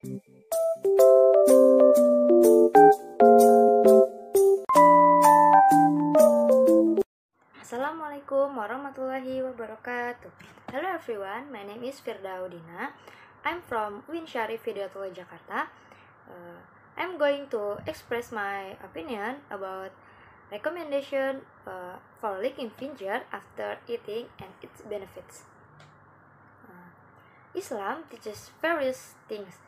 Assalamualaikum warahmatullahi wabarakatuh. Hello everyone, my name is Firda Udina I'm from Win Syarif Hidayatul Jakarta. Uh, I'm going to express my opinion about recommendation uh, for licking finger after eating and its benefits. Uh, Islam teaches various things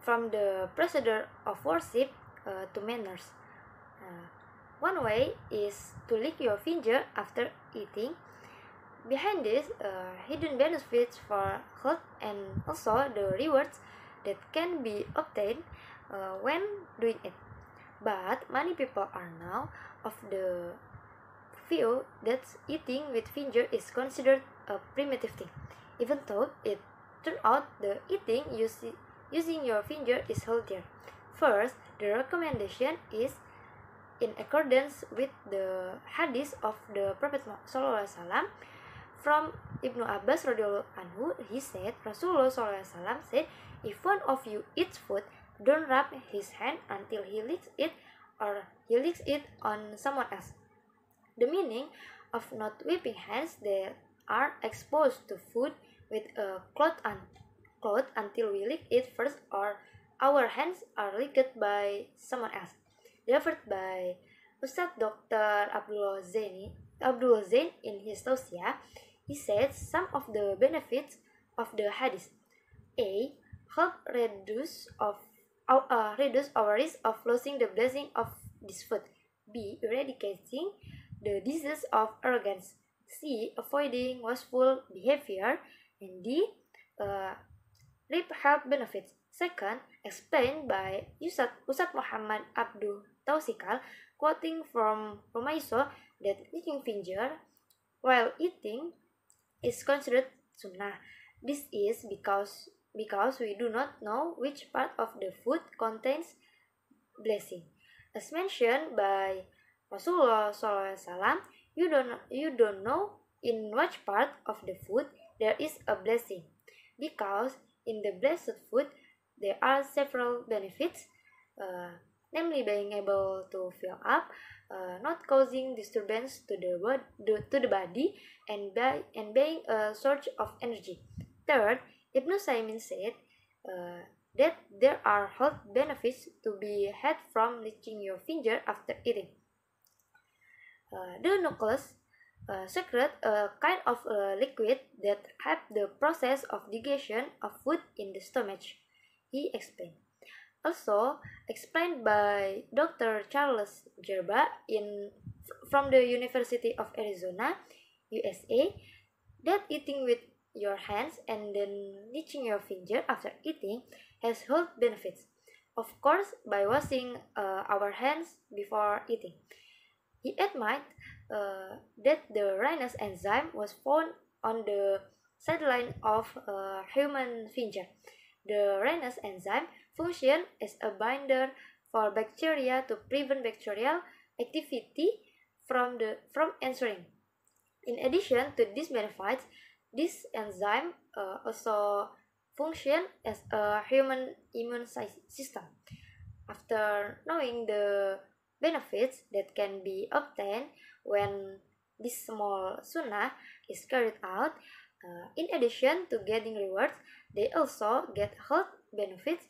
from the procedure of worship uh, to manners uh, one way is to lick your finger after eating. Behind this, uh, hidden benefits for health and also the rewards that can be obtained uh, when doing it. But many people are now of the view that eating with finger is considered a primitive thing, even though it turns out the eating using, using your finger is healthier. First, the recommendation is in accordance with the hadith of the Prophet Sallallahu Alaihi Wasallam from Ibnu Abbas radhiyallahu anhu, he said Rasulullah Sallallahu Alaihi Wasallam said, if one of you eats food, don't rub his hand until he licks it or he licks it on someone else. The meaning of not wiping hands that are exposed to food with a cloth, cloth until we lick it first or our hands are licked by someone else delivered by Ustad Dr. Abdullah Zaini, Abdullah Zain in his Tausia, he said some of the benefits of the hadith. A. Help reduce of uh, reduce our risk of losing the blessing of this food. B. Eradicating the disease of arrogance. C. Avoiding wasteful behavior. And D. Uh, reap health benefits. Second, explained by Ustad, Ustad Muhammad Abdul Tausikal, quoting from Romaiso that licking finger while eating is considered sunnah. This is because because we do not know which part of the food contains blessing. As mentioned by Rasulullah SAW, you don't you don't know in which part of the food there is a blessing, because in the blessed food there are several benefits. Uh, namely being able to fill up, uh, not causing disturbance to the, to the body, and, by, and being a source of energy. Third, Ibn Simon said uh, that there are health benefits to be had from licking your finger after eating. Uh, the nucleus secret a kind of uh, liquid that help the process of digestion of food in the stomach. He explained also explained by Dr. Charles Gerba in from the University of Arizona, USA, that eating with your hands and then licking your finger after eating has health benefits. Of course, by washing uh, our hands before eating. He admitted uh, that the RNase enzyme was found on the sideline of a human finger. The RNase enzyme function as a binder for bacteria to prevent bacterial activity from the from entering. In addition to these benefits, this enzyme uh, also function as a human immune system. After knowing the benefits that can be obtained when this small sunnah is carried out, uh, in addition to getting rewards, they also get health benefits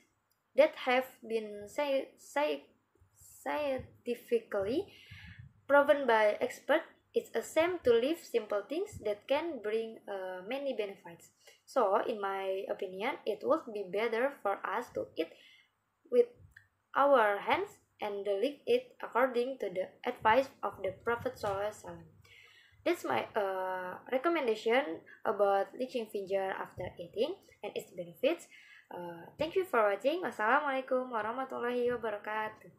that have been scientifically proven by experts it's a shame to leave simple things that can bring uh, many benefits. So, in my opinion, it would be better for us to eat with our hands and lick it according to the advice of the Prophet Sallallahu That's my uh, recommendation about licking finger after eating and its benefits. Uh, thank you for watching. Wassalamualaikum warahmatullahi wabarakatuh.